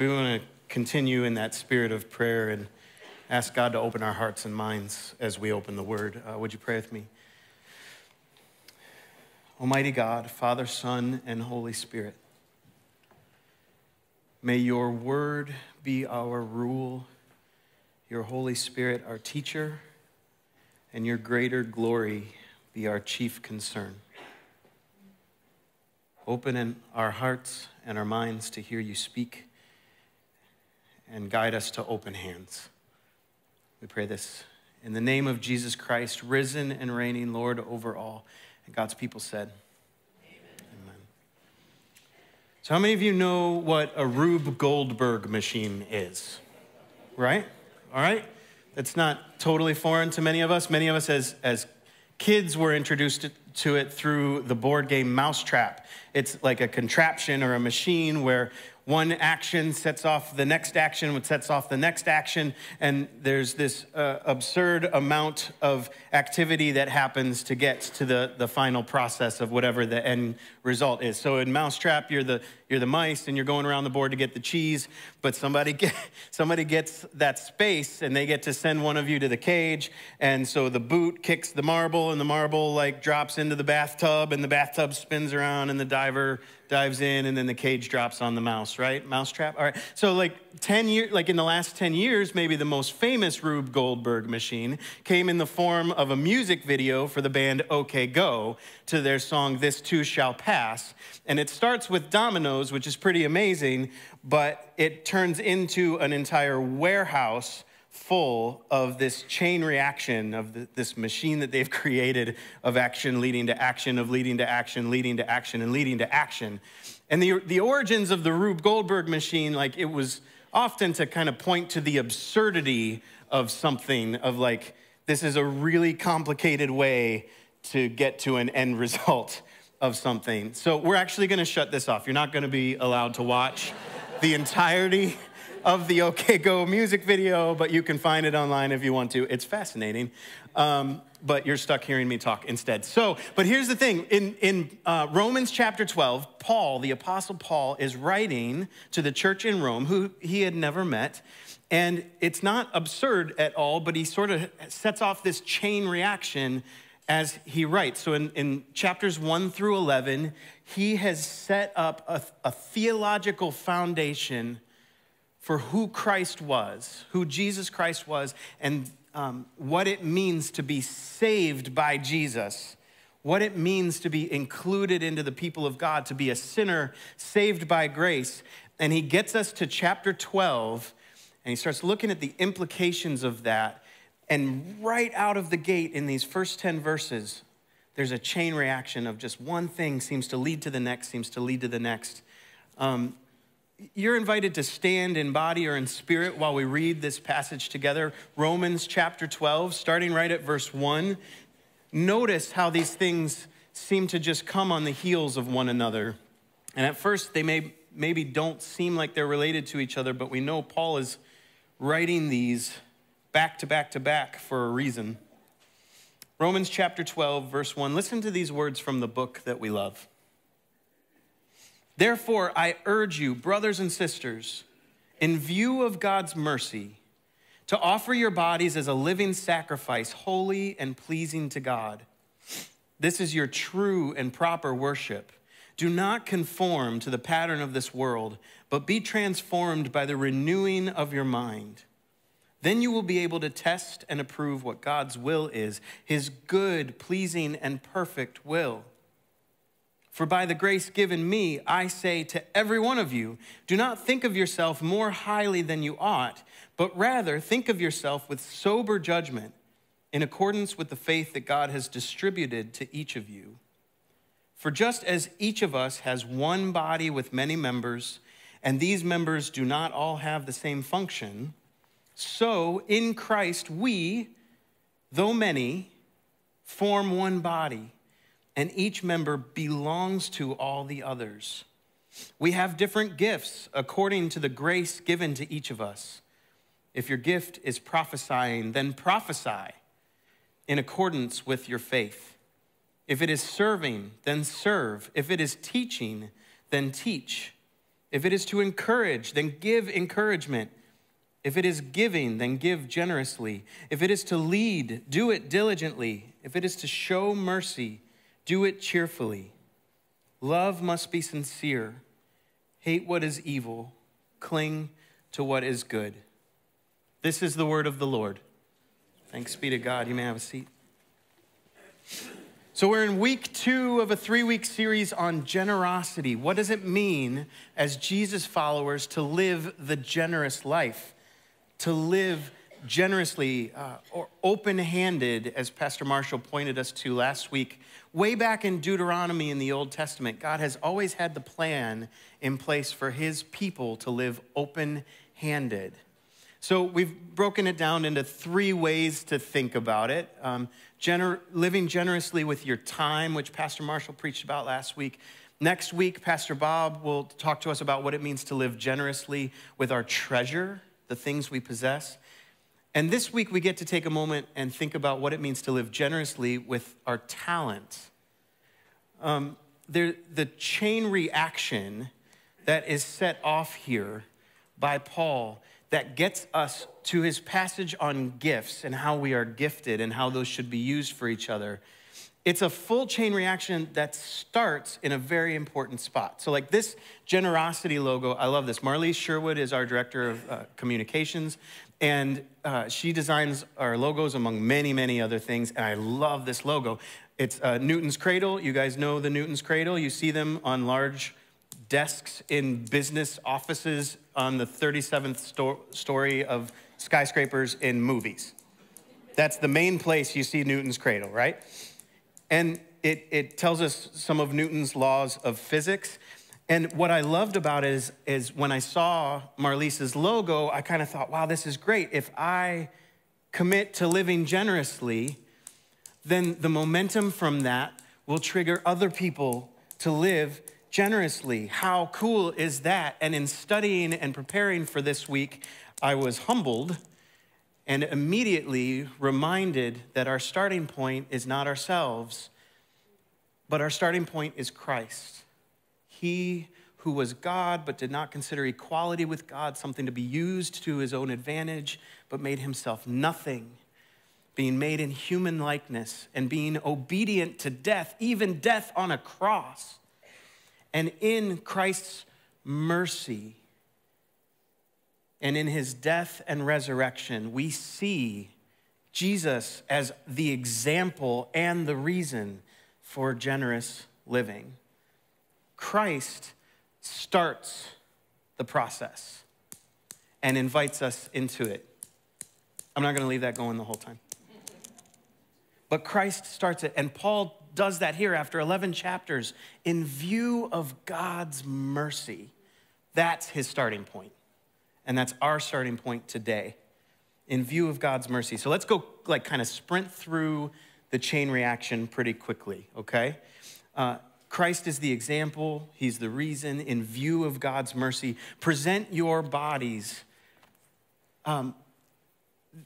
We want to continue in that spirit of prayer and ask God to open our hearts and minds as we open the word. Uh, would you pray with me? Almighty God, Father, Son, and Holy Spirit, may your word be our rule, your Holy Spirit our teacher, and your greater glory be our chief concern. Open in our hearts and our minds to hear you speak and guide us to open hands. We pray this in the name of Jesus Christ, risen and reigning Lord over all. And God's people said, Amen. Amen. So, how many of you know what a Rube Goldberg machine is? Right? All right? That's not totally foreign to many of us. Many of us, as, as kids, were introduced to it through the board game Mousetrap. It's like a contraption or a machine where one action sets off the next action, which sets off the next action, and there's this uh, absurd amount of activity that happens to get to the, the final process of whatever the end result is. So in Mousetrap, you're the, you're the mice and you're going around the board to get the cheese, but somebody, get, somebody gets that space and they get to send one of you to the cage, and so the boot kicks the marble and the marble like drops into the bathtub and the bathtub spins around and the diver dives in, and then the cage drops on the mouse, right? Mousetrap. All right. So, like 10 years, like in the last 10 years, maybe the most famous Rube Goldberg machine came in the form of a music video for the band OK Go to their song This Too Shall Pass. And it starts with dominoes, which is pretty amazing, but it turns into an entire warehouse full of this chain reaction of the, this machine that they've created of action leading to action, of leading to action, leading to action, and leading to action. And the, the origins of the Rube Goldberg machine, like it was often to kind of point to the absurdity of something, of like, this is a really complicated way to get to an end result of something. So we're actually gonna shut this off. You're not gonna be allowed to watch the entirety of the OK Go music video, but you can find it online if you want to. It's fascinating. Um, but you're stuck hearing me talk instead. So, but here's the thing in, in uh, Romans chapter 12, Paul, the Apostle Paul, is writing to the church in Rome who he had never met. And it's not absurd at all, but he sort of sets off this chain reaction as he writes. So in, in chapters 1 through 11, he has set up a, a theological foundation for who Christ was, who Jesus Christ was, and um, what it means to be saved by Jesus, what it means to be included into the people of God, to be a sinner saved by grace. And he gets us to chapter 12, and he starts looking at the implications of that. And right out of the gate in these first 10 verses, there's a chain reaction of just one thing seems to lead to the next, seems to lead to the next. Um, you're invited to stand in body or in spirit while we read this passage together. Romans chapter 12, starting right at verse 1. Notice how these things seem to just come on the heels of one another. And at first, they may, maybe don't seem like they're related to each other, but we know Paul is writing these back to back to back for a reason. Romans chapter 12, verse 1. Listen to these words from the book that we love. Therefore, I urge you, brothers and sisters, in view of God's mercy, to offer your bodies as a living sacrifice, holy and pleasing to God. This is your true and proper worship. Do not conform to the pattern of this world, but be transformed by the renewing of your mind. Then you will be able to test and approve what God's will is, his good, pleasing, and perfect will. For by the grace given me, I say to every one of you, do not think of yourself more highly than you ought, but rather think of yourself with sober judgment in accordance with the faith that God has distributed to each of you. For just as each of us has one body with many members, and these members do not all have the same function, so in Christ we, though many, form one body and each member belongs to all the others. We have different gifts according to the grace given to each of us. If your gift is prophesying, then prophesy in accordance with your faith. If it is serving, then serve. If it is teaching, then teach. If it is to encourage, then give encouragement. If it is giving, then give generously. If it is to lead, do it diligently. If it is to show mercy, do it cheerfully. Love must be sincere. Hate what is evil. Cling to what is good. This is the word of the Lord. Thanks be to God. You may have a seat. So, we're in week two of a three week series on generosity. What does it mean as Jesus followers to live the generous life? To live generously uh, or open handed, as Pastor Marshall pointed us to last week. Way back in Deuteronomy in the Old Testament, God has always had the plan in place for his people to live open handed. So we've broken it down into three ways to think about it. Um, gener- living generously with your time, which Pastor Marshall preached about last week. Next week, Pastor Bob will talk to us about what it means to live generously with our treasure, the things we possess. And this week, we get to take a moment and think about what it means to live generously with our talent. Um, there, the chain reaction that is set off here by Paul that gets us to his passage on gifts and how we are gifted and how those should be used for each other. It's a full chain reaction that starts in a very important spot. So, like this generosity logo, I love this. Marlise Sherwood is our director of uh, communications, and uh, she designs our logos among many, many other things. And I love this logo. It's uh, Newton's Cradle. You guys know the Newton's Cradle. You see them on large desks in business offices on the 37th sto- story of skyscrapers in movies. That's the main place you see Newton's cradle, right? And it, it tells us some of Newton's laws of physics. And what I loved about it is, is when I saw Marlise's logo, I kind of thought, wow, this is great. If I commit to living generously, then the momentum from that will trigger other people to live generously. How cool is that? And in studying and preparing for this week, I was humbled and immediately reminded that our starting point is not ourselves, but our starting point is Christ. He who was God but did not consider equality with God something to be used to his own advantage, but made himself nothing, being made in human likeness and being obedient to death, even death on a cross. And in Christ's mercy and in his death and resurrection, we see Jesus as the example and the reason for generous living. Christ starts the process and invites us into it. I'm not going to leave that going the whole time. But Christ starts it, and Paul does that here after 11 chapters in view of God's mercy. That's his starting. And that's our starting point today in view of God's mercy. So let's go like kind of sprint through the chain reaction pretty quickly, okay? Uh, Christ is the example, He's the reason in view of God's mercy. Present your bodies. Um,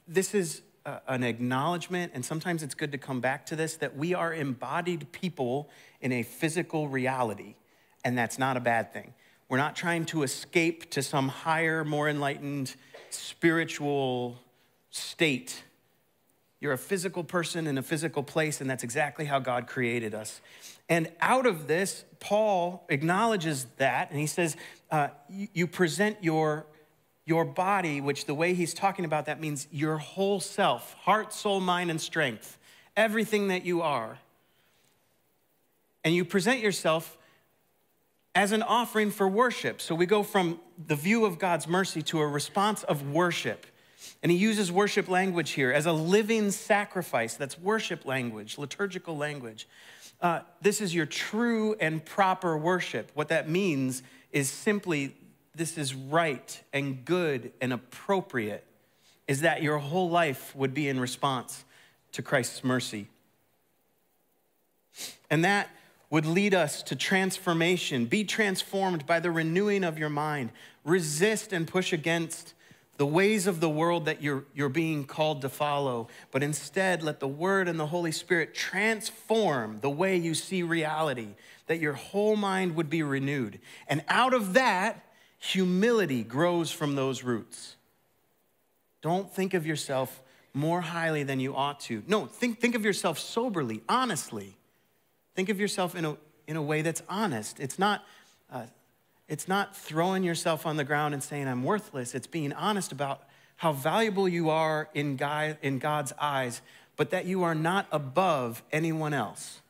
this is an acknowledgement, and sometimes it's good to come back to this, that we are embodied people in a physical reality, and that's not a bad thing. We're not trying to escape to some higher, more enlightened spiritual state. You're a physical person in a physical place, and that's exactly how God created us. And out of this, Paul acknowledges that, and he says, uh, you, present your your body, which the way he's talking about that means your whole self heart, soul, mind, and strength, everything that you are. And you present yourself as an offering for worship. So we go from the view of God's mercy to a response of worship. And he uses worship language here as a living sacrifice. That's worship language, liturgical language. Uh, this is your true and proper worship. What that means is simply this is right and good and appropriate is that your whole life would be in response to Christ's mercy. And that would lead us to transformation. Be transformed by the renewing of your mind. Resist and push against the ways of the world that you're, you're being called to follow, but instead let the Word and the Holy Spirit transform the way you see reality, that your whole mind would be renewed. And out of that, Humility grows from those roots. Don't think of yourself more highly than you ought to. No, think, think of yourself soberly, honestly. Think of yourself in a, in a way that's honest. It's not, uh, it's not throwing yourself on the ground and saying, I'm worthless. It's being honest about how valuable you are in, in God's eyes, but that you are not above anyone else.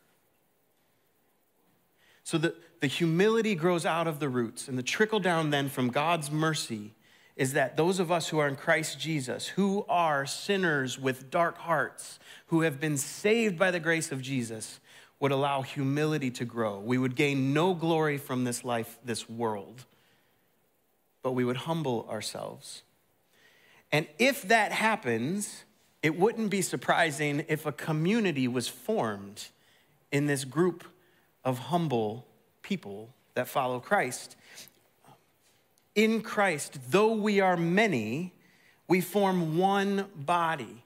So the, the humility grows out of the roots, and the trickle down then from God's mercy is that those of us who are in Christ Jesus, who are sinners with dark hearts, who have been saved by the grace of Jesus, would allow humility to grow. We would gain no glory from this life, this world, but we would humble ourselves. And if that happens, it wouldn't be surprising if a community was formed in this group of humble people that follow Christ in Christ, though we are many, we form one body.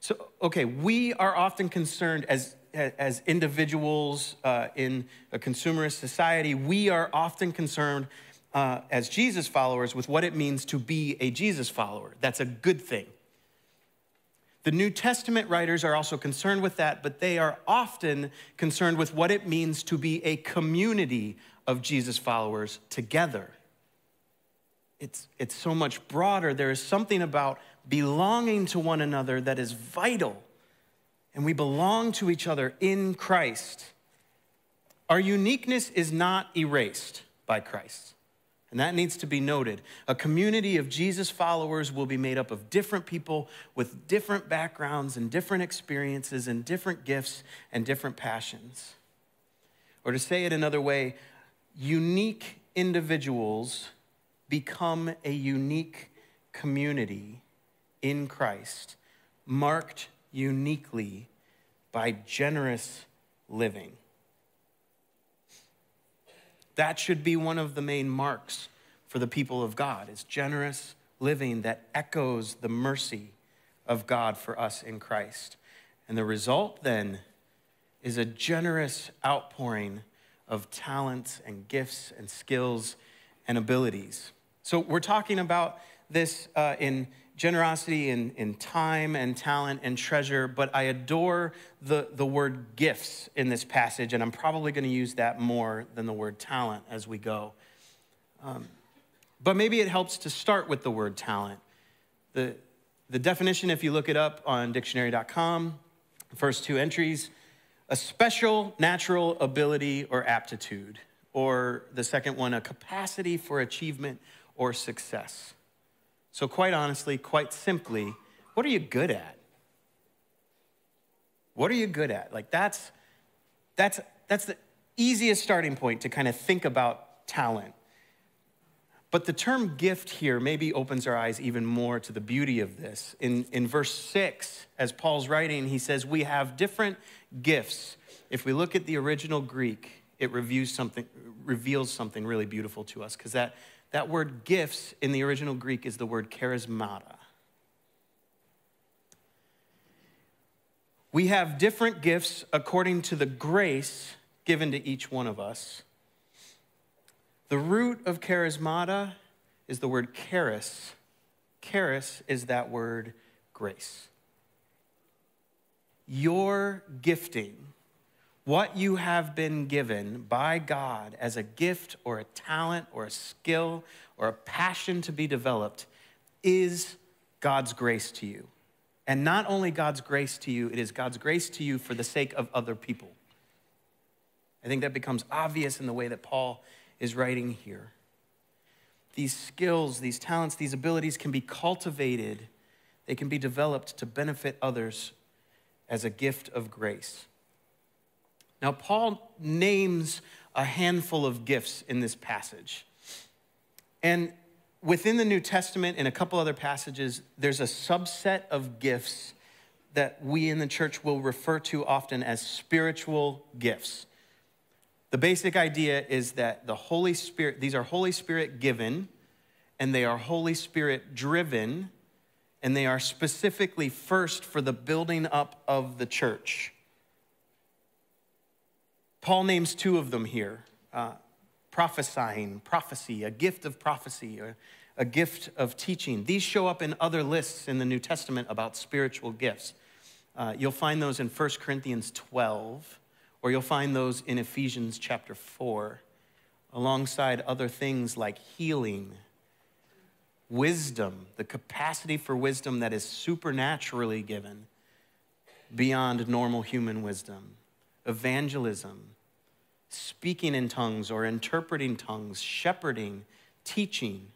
So, okay, we are often concerned as, as individuals uh, in a consumerist society, we are often concerned uh, as Jesus followers with what it means to be a Jesus follower. That's a good thing. The New Testament writers are also concerned with that, but they are often concerned with what it means to be a community of Jesus followers together it's, it's so much broader. There is something about belonging to one another that is vital. And we belong to each other in Christ. Our uniqueness is not erased by Christ. And that needs to be noted. A community of Jesus followers will be made up of different people with different backgrounds and different experiences and different gifts and different passions. Or to say it another way, unique individuals become a unique community in Christ, marked uniquely by generous living. That should be one of the main marks for the people of God is generous living that echoes the mercy of God for us in Christ. And the result then is a generous outpouring of talents and gifts and skills and abilities. So we're talking about this uh, in generosity in, in time and talent and treasure, but I adore the, the word gifts in this passage, and I'm probably going to use that more than the word talent as we go. Um, but maybe it helps to start with the word talent. The, the definition, if you look it up on dictionary.com, first two entries, a special natural ability or aptitude, or the second one, a capacity for achievement or success. So, quite honestly, quite simply, what are you good at? What are you good at? Like, that's, that's, that's the easiest starting point to kind of think about talent. But the term gift here maybe opens our eyes even more to the beauty of this. In, in verse six, as Paul's writing, he says, We have different gifts. If we look at the original Greek, it reviews something, reveals something really beautiful to us because that that word gifts in the original Greek is the word charismata. We have different gifts according to the grace given to each one of us. The root of charismata is the word charis. Charis is that word grace. Your gifting what you have been given by God as a gift or a talent or a skill or a passion to be developed is God's grace to you. And not only God's grace to you, it is God's grace to you for the sake of other people. I think that becomes obvious in the way that Paul is writing here. These skills, these talents, these abilities can be cultivated, they can be developed to benefit others as a gift of grace. Now, Paul names a handful of gifts in this passage. And within the New Testament, and a couple other passages, there's a subset of gifts that we in the church will refer to often as spiritual gifts. The basic idea is that the Holy Spirit, these are Holy Spirit given, and they are Holy Spirit driven, and they are specifically first for the building up of the church. Paul names two of them here uh, prophesying, prophecy, a gift of prophecy, or a gift of teaching. These show up in other lists in the New Testament about spiritual gifts. Uh, you'll find those in 1 Corinthians 12, or you'll find those in Ephesians chapter 4, alongside other things like healing, wisdom, the capacity for wisdom that is supernaturally given beyond normal human wisdom, evangelism, speaking in tongues or interpreting tongues, shepherding, teaching.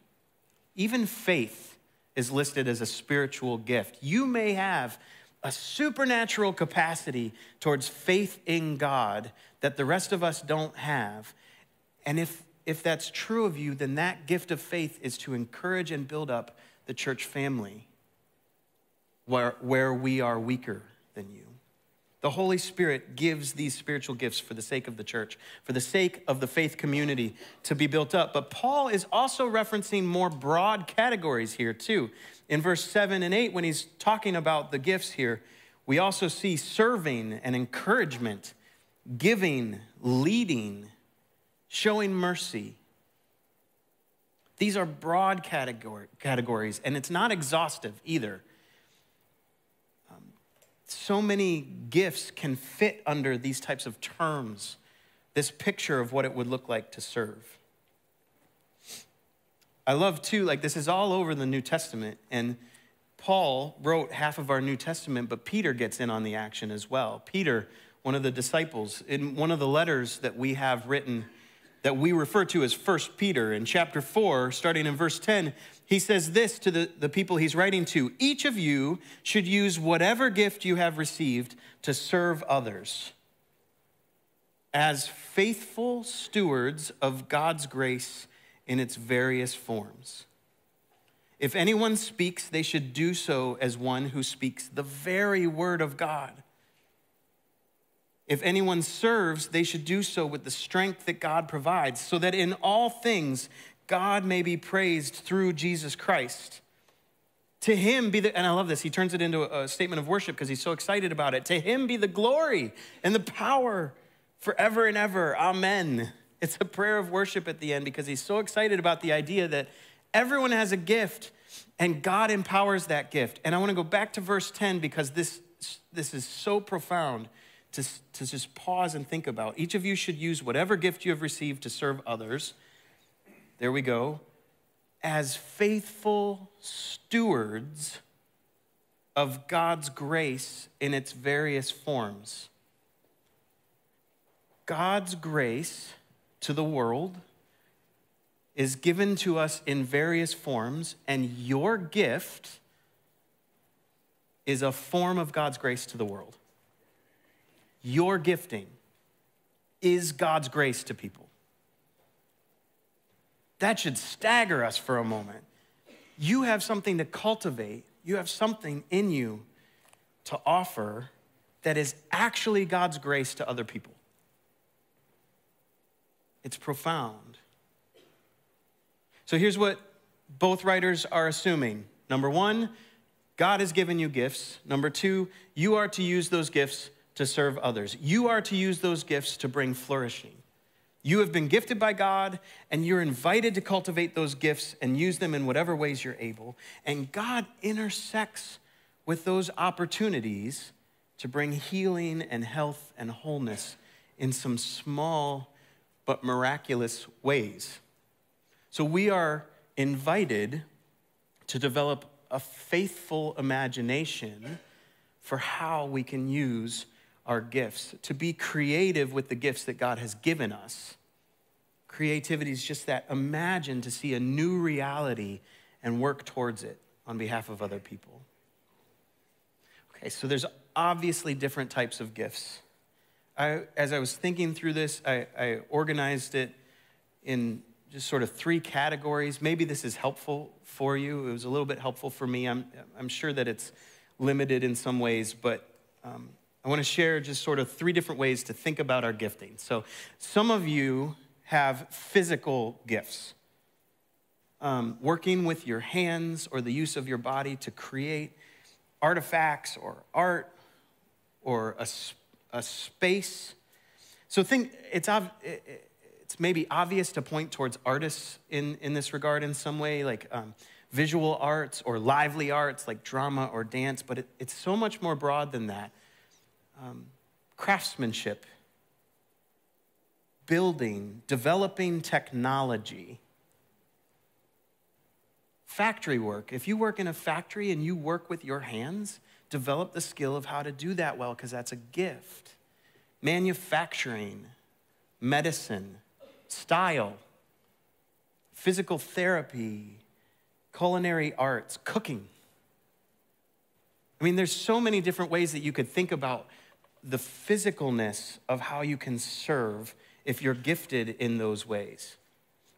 Even faith is listed as a spiritual gift. You may have a supernatural capacity towards faith in God that the rest of us don't have. And if, if that's true of you, then that gift of faith is to encourage and build up the church family where, where we are weaker than you. The Holy Spirit gives these spiritual gifts for the sake of the church, for the sake of the faith community to be built up. But Paul is also referencing more broad categories here, too. In verse 7 and 8, when he's talking about the gifts here, we also see serving and encouragement, giving, leading, showing mercy. These are broad category, categories, and it's not exhaustive either so many gifts can fit under these types of terms, this picture of what it would look like to serve. I love too, like this is all over the New Testament, and Paul wrote half of our New Testament, but Peter gets in on the action as well. Peter, one of the disciples, in one of the letters that we have written that we refer to as First Peter in chapter 4, starting in verse 10, he says this to the, the people he's writing to Each of you should use whatever gift you have received to serve others as faithful stewards of God's grace in its various forms. If anyone speaks, they should do so as one who speaks the very word of God. If anyone serves, they should do so with the strength that God provides, so that in all things God may be praised through Jesus Christ. To him be the, and I love this, he turns it into a statement of worship because he's so excited about it. To him be the glory and the power forever and ever. Amen. It's a prayer of worship at the end because he's so excited about the idea that everyone has a gift and God empowers that gift. And I want to go back to verse 10 because this, this is so profound to, to just pause and think about. Each of you should use whatever gift you have received to serve others there we go, as faithful stewards of God's grace in its various forms. God's grace to the world is given to us in various forms, and your gift is a form of God's grace to the world. Your gifting is God's grace to people. That should stagger us for a moment. You have something to cultivate, you have something in you to offer that is actually God's grace to other people. It's profound. So here's what both writers are assuming. Number one, God has given you gifts. Number two, you are to use those gifts to serve others. You are to use those gifts to bring flourishing. You have been gifted by God, and you're invited to cultivate those gifts and use them in whatever ways you're able. And God intersects with those opportunities to bring healing and health and wholeness in some small but miraculous ways. So we are invited to develop a faithful imagination for how we can use our gifts, to be creative with the gifts that God has given us. Creativity is just that imagine to see a new reality and work towards it on behalf of other people. Okay, so there's obviously different types of gifts. I, as I was thinking through this, I, I organized it in just sort of three categories. Maybe this is helpful for you. It was a little bit helpful for me. I'm, I'm sure that it's limited in some ways, but um, I want to share just sort of three different ways to think about our gifting. So, some of you have physical gifts, um, working with your hands or the use of your body to create artifacts or art or a, a space. So, think it's, it's maybe obvious to point towards artists in, in this regard in some way, like um, visual arts or lively arts like drama or dance, but it, it's so much more broad than that. Um, craftsmanship, building, developing technology, factory work. If you work in a factory and you work with your hands, develop the skill of how to do that well because that's a gift. Manufacturing, medicine, style, physical therapy, culinary arts, cooking. I mean, there's so many different ways that you could think about the physicalness of how you can serve if you're gifted in those ways.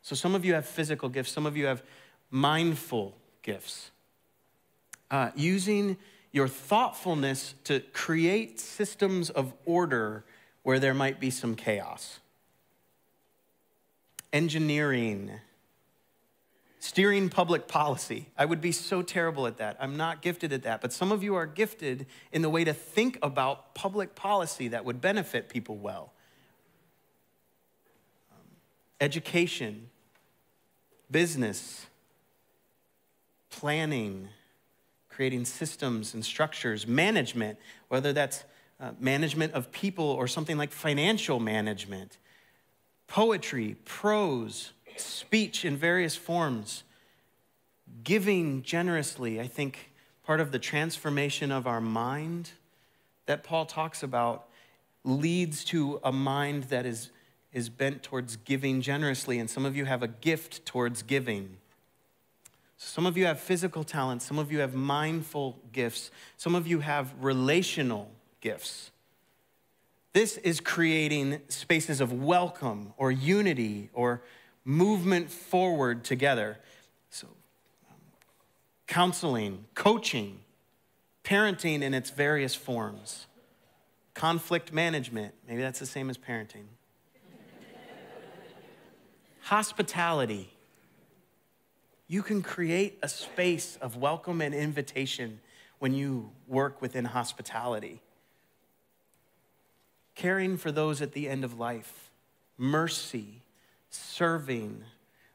So, some of you have physical gifts, some of you have mindful gifts. Uh, using your thoughtfulness to create systems of order where there might be some chaos. Engineering, steering public policy. I would be so terrible at that. I'm not gifted at that. But some of you are gifted in the way to think about public policy that would benefit people well. Um, education, business, planning, creating systems and structures, management, whether that's uh, management of people or something like financial management, poetry, prose, speech in various forms, giving generously. I think part of the transformation of our mind that Paul talks about leads to a mind that is, is bent towards giving generously. And some of you have a gift towards giving. Some of you have physical talents, some of you have mindful gifts, some of you have relational gifts. This is creating spaces of welcome or unity or movement forward together. So, um, counseling, coaching, parenting in its various forms, conflict management, maybe that's the same as parenting, hospitality. You can create a space of welcome and invitation when you work within hospitality. Caring for those at the end of life, mercy, serving,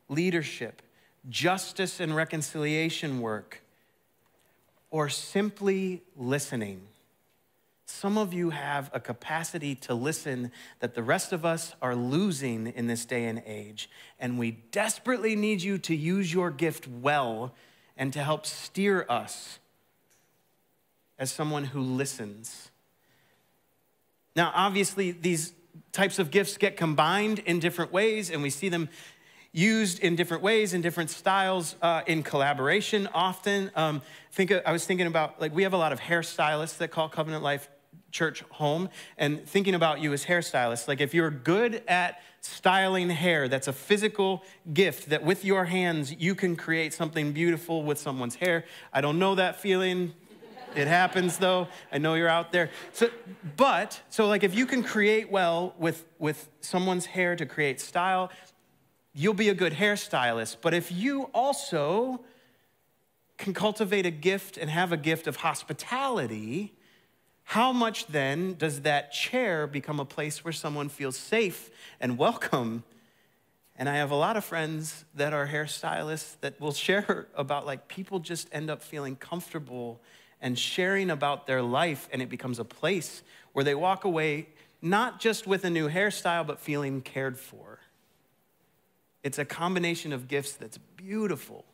leadership, justice and reconciliation work, or simply listening. Some of you have a capacity to listen that the rest of us are losing in this day and age. And we desperately need you to use your gift well and to help steer us as someone who listens. Now, obviously, these types of gifts get combined in different ways, and we see them used in different ways, in different styles, uh, in collaboration often. Um, think I was thinking about like we have a lot of hairstylists that call Covenant Life church home and thinking about you as hairstylists. Like if you're good at styling hair, that's a physical gift that with your hands you can create something beautiful with someone's hair. I don't know that feeling. It happens though. I know you're out there. So, but so like if you can create well with with someone's hair to create style, you'll be a good hairstylist. But if you also can cultivate a gift and have a gift of hospitality, how much then does that chair become a place where someone feels safe and welcome? And I have a lot of friends that are hairstylists that will share about like people just end up feeling comfortable and sharing about their life, and it becomes a place where they walk away not just with a new hairstyle, but feeling cared for. It's a combination of gifts that's beautiful.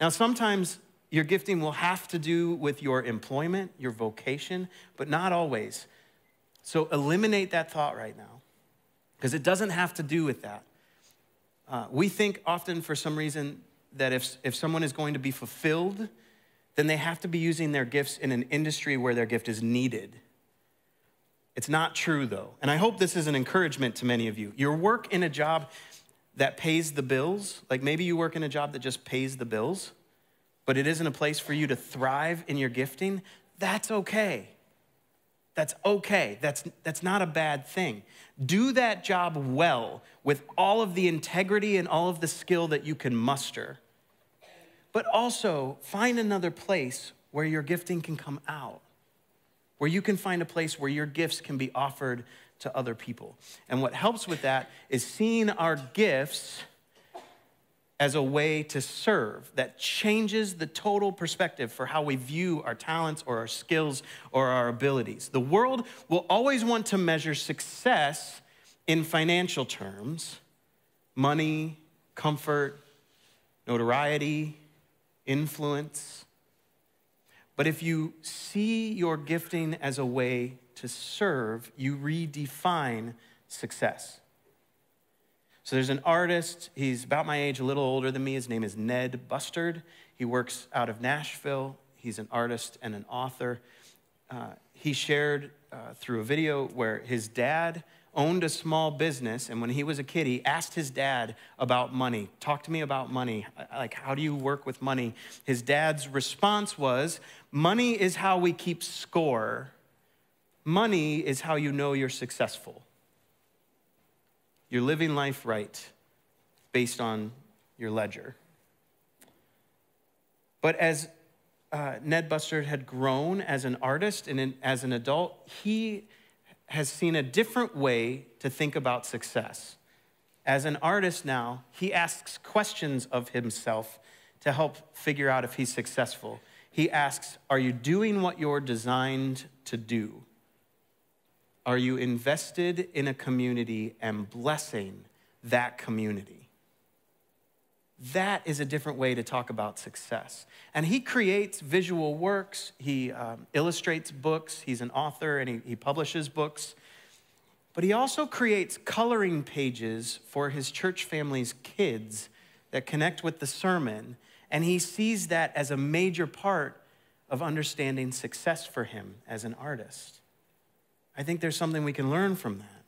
Now, sometimes your gifting will have to do with your employment, your vocation, but not always. So eliminate that thought right now, because it doesn't have to do with that. Uh, we think often, for some reason, that if, if someone is going to be fulfilled, then they have to be using their gifts in an industry where their gift is needed. It's not true, though. And I hope this is an encouragement to many of you. Your work in a job that pays the bills, like maybe you work in a job that just pays the bills, but it isn't a place for you to thrive in your gifting, that's okay. That's okay. That's, that's not a bad thing. Do that job well with all of the integrity and all of the skill that you can muster. But also find another place where your gifting can come out, where you can find a place where your gifts can be offered to other people. And what helps with that is seeing our gifts as a way to serve that changes the total perspective for how we view our talents or our skills or our abilities. The world will always want to measure success in financial terms money, comfort, notoriety, influence. But if you see your gifting as a way to serve, you redefine success. So there's an artist, he's about my age, a little older than me. His name is Ned Bustard. He works out of Nashville. He's an artist and an author. Uh, he shared uh, through a video where his dad owned a small business, and when he was a kid, he asked his dad about money. Talk to me about money. Like, how do you work with money? His dad's response was Money is how we keep score, money is how you know you're successful. You're living life right based on your ledger. But as uh, Ned Bustard had grown as an artist and as an adult, he has seen a different way to think about success. As an artist now, he asks questions of himself to help figure out if he's successful. He asks, Are you doing what you're designed to do? Are you invested in a community and blessing that community? That is a different way to talk about success. And he creates visual works, he um, illustrates books, he's an author and he, he publishes books. But he also creates coloring pages for his church family's kids that connect with the sermon. And he sees that as a major part of understanding success for him as an artist. I think there's something we can learn from that.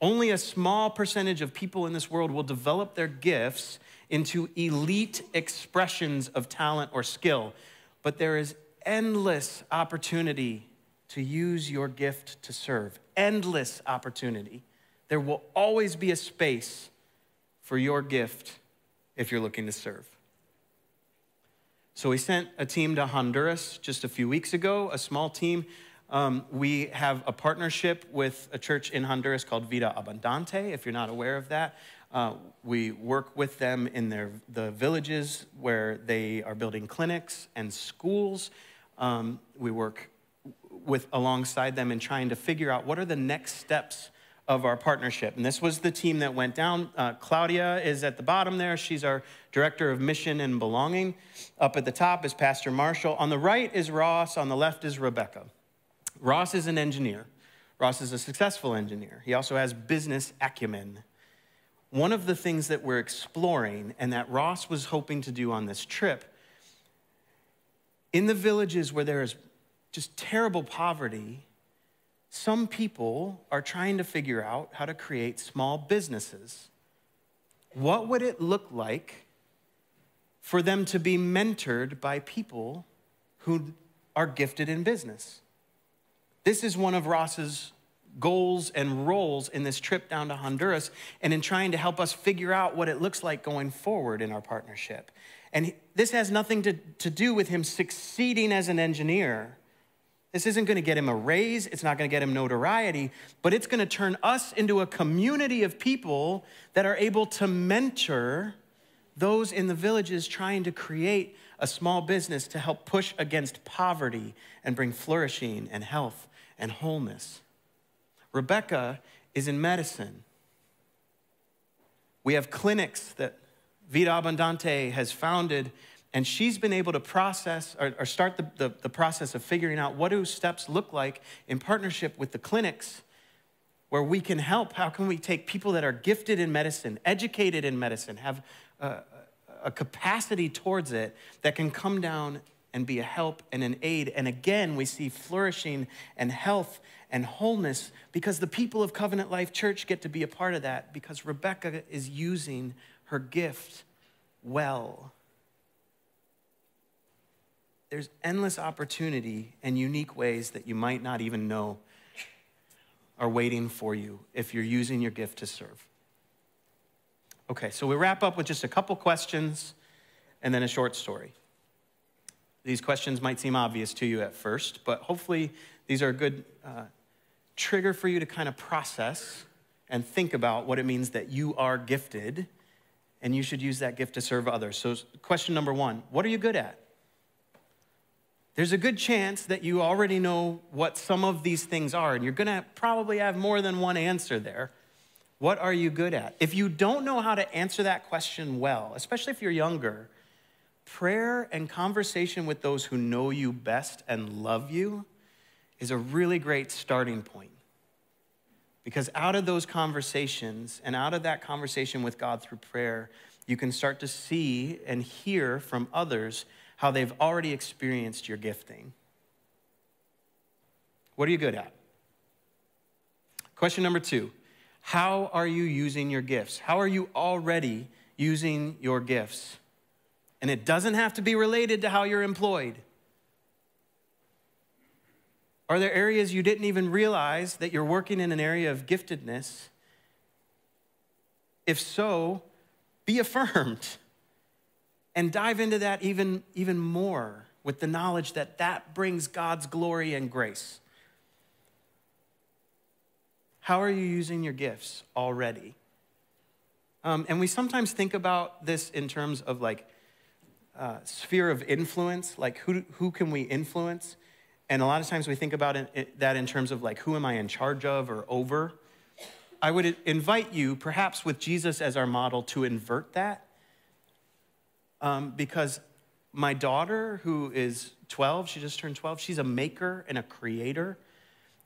Only a small percentage of people in this world will develop their gifts into elite expressions of talent or skill, but there is endless opportunity to use your gift to serve. Endless opportunity. There will always be a space for your gift if you're looking to serve. So we sent a team to Honduras just a few weeks ago, a small team um, we have a partnership with a church in Honduras called Vida Abundante, if you're not aware of that. Uh, we work with them in their, the villages where they are building clinics and schools. Um, we work with alongside them in trying to figure out what are the next steps of our partnership. And this was the team that went down. Uh, Claudia is at the bottom there. She's our director of mission and belonging. Up at the top is Pastor Marshall. On the right is Ross. On the left is Rebecca. Ross is an engineer. Ross is a successful engineer. He also has business acumen. One of the things that we're exploring and that Ross was hoping to do on this trip in the villages where there is just terrible poverty, some people are trying to figure out how to create small businesses. What would it look like for them to be mentored by people who are gifted in business? This is one of Ross's goals and roles in this trip down to Honduras and in trying to help us figure out what it looks like going forward in our partnership. And this has nothing to, to do with him succeeding as an engineer. This isn't going to get him a raise, it's not going to get him notoriety, but it's going to turn us into a community of people that are able to mentor those in the villages trying to create a small business to help push against poverty and bring flourishing and health and wholeness. Rebecca is in medicine. We have clinics that Vida Abundante has founded, and she's been able to process or, or start the, the, the process of figuring out what do steps look like in partnership with the clinics where we can help. How can we take people that are gifted in medicine, educated in medicine, have a, a capacity towards it that can come down and be a help and an aid. And again, we see flourishing and health and wholeness because the people of Covenant Life Church get to be a part of that because Rebecca is using her gift well. There's endless opportunity and unique ways that you might not even know are waiting for you if you're using your gift to serve. Okay, so we wrap up with just a couple questions and then a short story. These questions might seem obvious to you at first, but hopefully these are good uh, trigger for you to kind of process and think about what it means that you are gifted and you should use that gift to serve others. So, question number one what are you good at? There's a good chance that you already know what some of these things are, and you're gonna probably have more than one answer there. What are you good at? If you don't know how to answer that question well, especially if you're younger, prayer and conversation with those who know you best and love you is a really great starting point. Because out of those conversations and out of that conversation with God through prayer, you can start to see and hear from others how they've already experienced your gifting. What are you good at? Question number two How are you using your gifts? How are you already using your gifts? And it doesn't have to be related to how you're employed. Are there areas you didn't even realize that you're working in an area of giftedness? If so, be affirmed and dive into that even, even more with the knowledge that that brings God's glory and grace. How are you using your gifts already? Um, and we sometimes think about this in terms of like uh, sphere of influence, like who, who can we influence? And a lot of times we think about it, that in terms of like, who am I in charge of or over? I would invite you, perhaps with Jesus as our model, to invert that. Um, because my daughter, who is 12, she just turned 12, she's a maker and a creator.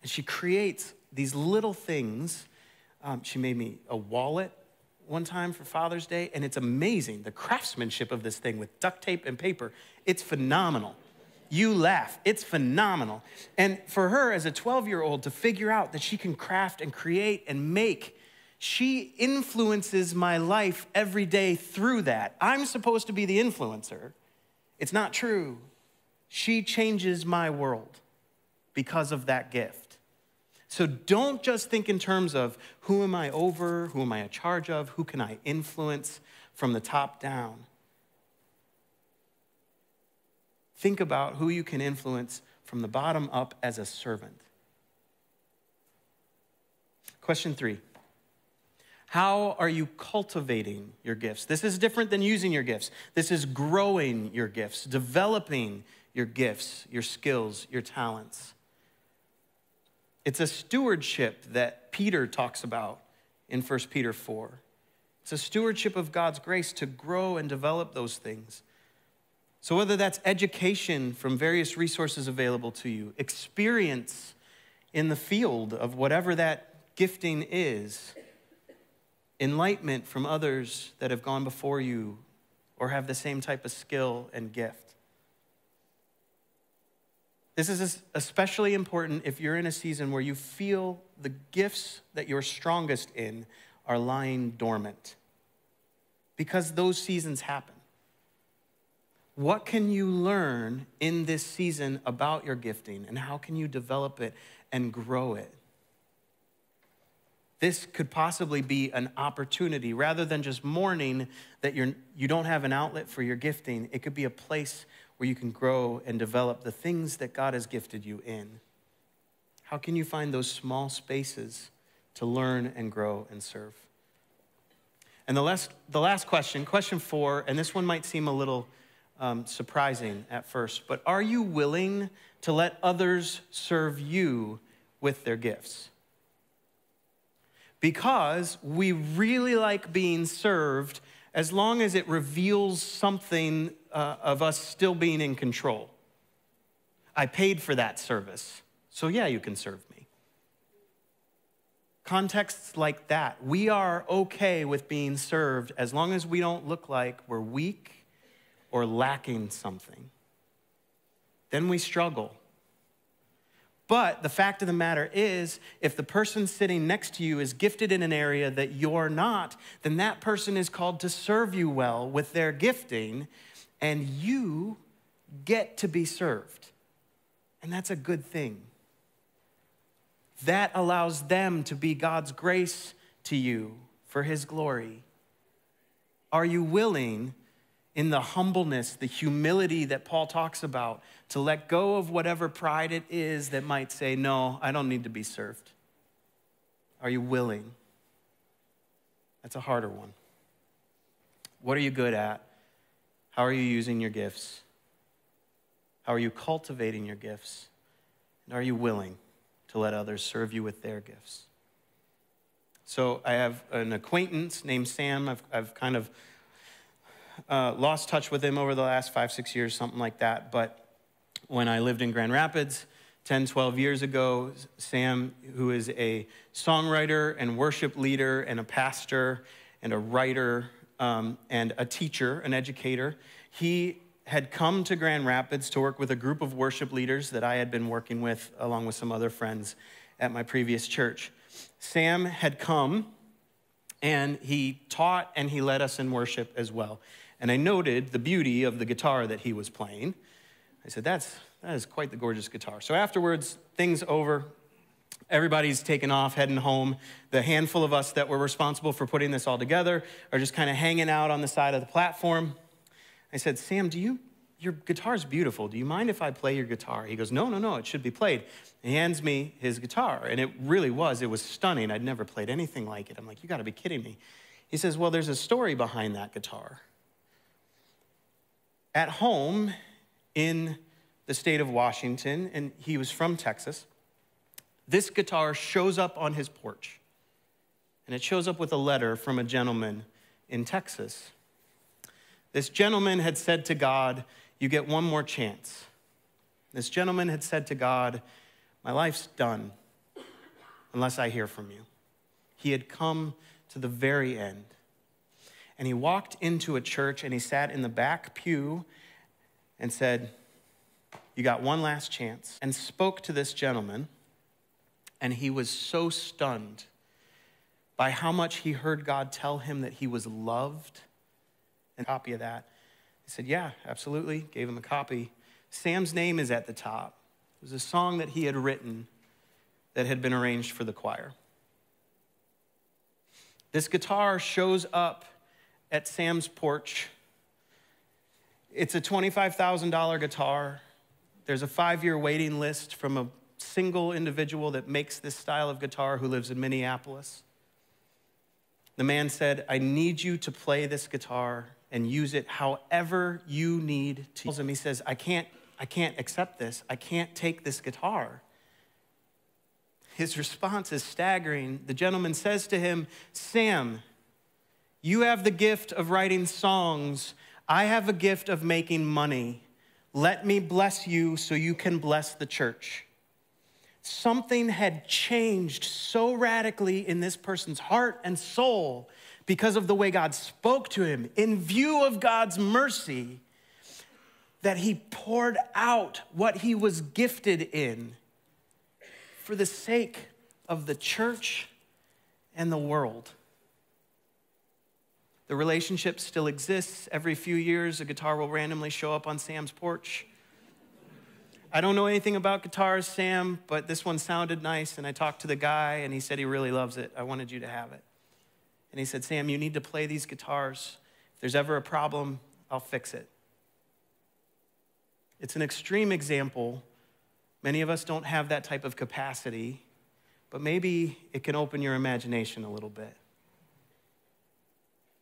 And she creates these little things. Um, she made me a wallet one time for Father's Day, and it's amazing the craftsmanship of this thing with duct tape and paper. It's phenomenal you laugh. It's phenomenal. And for her as a 12 year old to figure out that she can craft and create and make, she influences my life every day through that. I'm supposed to be the influencer. It's not true. She changes my world because of that gift. So don't just think in terms of who am I over, who am I in charge of, who can I influence from the top down. Think about who you can influence from the bottom up as a servant. Question three How are you cultivating your gifts? This is different than using your gifts. This is growing your gifts, developing your gifts, your skills, your talents. It's a stewardship that Peter talks about in 1 Peter 4. It's a stewardship of God's grace to grow and develop those things. So, whether that's education from various resources available to you, experience in the field of whatever that gifting is, enlightenment from others that have gone before you or have the same type of skill and gift. This is especially important if you're in a season where you feel the gifts that you're strongest in are lying dormant, because those seasons happen. What can you learn in this season about your gifting and how can you develop it and grow it? This could possibly be an opportunity rather than just mourning that you're, you don't have an outlet for your gifting. It could be a place where you can grow and develop the things that God has gifted you in. How can you find those small spaces to learn and grow and serve? And the last, the last question, question four, and this one might seem a little um, surprising at first, but are you willing to let others serve you with their gifts? Because we really like being served as long as it reveals something uh, of us still being in control. I paid for that service, so yeah, you can serve me. Contexts like that, we are okay with being served as long as we don't look like we're weak or lacking something. Then we struggle. But the fact of the matter is, if the person sitting next to you is gifted in an area that you're not, then that person is called to serve you well with their gifting, and you get to be served. And that's a good thing. That allows them to be God's grace to you for His glory. Are you willing in the humbleness, the humility that Paul talks about, to let go of whatever pride it is that might say, No, I don't need to be served. Are you willing? That's a harder one. What are you good at? How are you using your gifts? How are you cultivating your gifts? And are you willing to let others serve you with their gifts? So I have an acquaintance named Sam. I've, I've kind of uh, lost touch with him over the last five, six years, something like that. But when I lived in Grand Rapids 10, 12 years ago, Sam, who is a songwriter and worship leader and a pastor and a writer um, and a teacher, an educator, he had come to Grand Rapids to work with a group of worship leaders that I had been working with along with some other friends at my previous church. Sam had come and he taught and he led us in worship as well. And I noted the beauty of the guitar that he was playing. I said, That's, that is quite the gorgeous guitar. So afterwards, things over. Everybody's taken off, heading home. The handful of us that were responsible for putting this all together are just kind of hanging out on the side of the platform. I said, Sam, do you, your guitar's beautiful. Do you mind if I play your guitar? He goes, No, no, no, it should be played. He hands me his guitar, and it really was. It was stunning. I'd never played anything like it. I'm like, You gotta be kidding me. He says, Well, there's a story behind that guitar. At home in the state of Washington, and he was from Texas, this guitar shows up on his porch. And it shows up with a letter from a gentleman in Texas. This gentleman had said to God, You get one more chance. This gentleman had said to God, My life's done unless I hear from you. He had come to the very end. And he walked into a church and he sat in the back pew and said, You got one last chance, and spoke to this gentleman. And he was so stunned by how much he heard God tell him that he was loved. And copy of that. He said, Yeah, absolutely. Gave him a copy. Sam's name is at the top. It was a song that he had written that had been arranged for the choir. This guitar shows up at Sam's porch. It's a $25,000 guitar. There's a five year waiting list from a single individual that makes this style of guitar who lives in Minneapolis. The man said, I need you to play this guitar and use it however you need to. He says, I can't, I can't accept this. I can't take this guitar. His response is staggering. The gentleman says to him, Sam, you have the gift of writing songs. I have a gift of making money. Let me bless you so you can bless the church something had changed so radically in this person's heart and soul because of the way God spoke to him in view of God's mercy that he poured out what he was gifted in for the sake of the church and the world. The relationship still exists. Every few years, a guitar will randomly show up on Sam's porch. I don't know anything about guitars, Sam, but this one sounded nice. And I talked to the guy, and he said he really loves it. I wanted you to have it. And he said, Sam, you need to play these guitars. If there's ever a problem, I'll fix it. It's an extreme example. Many of us don't have that type of capacity, but maybe it can open your imagination a little bit.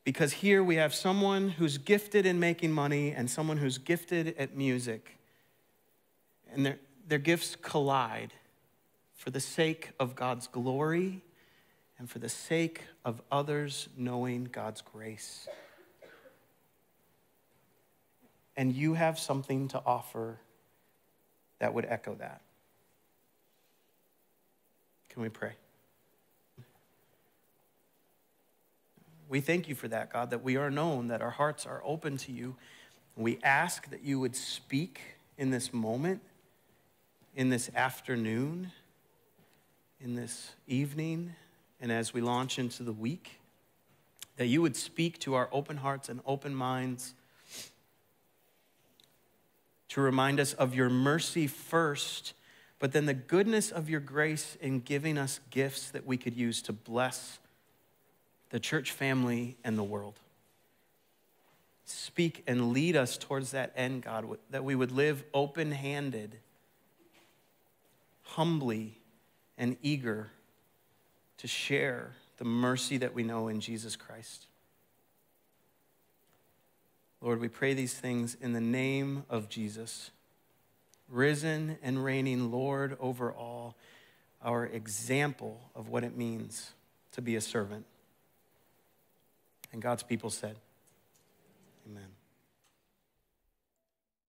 Because here we have someone who's gifted in making money and someone who's gifted at music and their, their gifts collide for the sake of God's glory and for the sake of others knowing God's grace. And you have something to offer that would echo that. Can we pray? We thank you for that, God, that we are known, that our hearts are open to you. We ask that you would speak in this moment in this afternoon, in this evening, and as we launch into the week, that you would speak to our open hearts and open minds to remind us of your mercy first, but then the goodness of your grace in giving us gifts that we could use to bless the church family and the world. Speak and lead us towards that end, God, that we would live open handed humbly and eager to share the mercy that we know in Jesus Christ. Lord, we pray these things in the name of Jesus, risen and reigning Lord over all, our example of what it means to be a servant. And God's people said, Amen.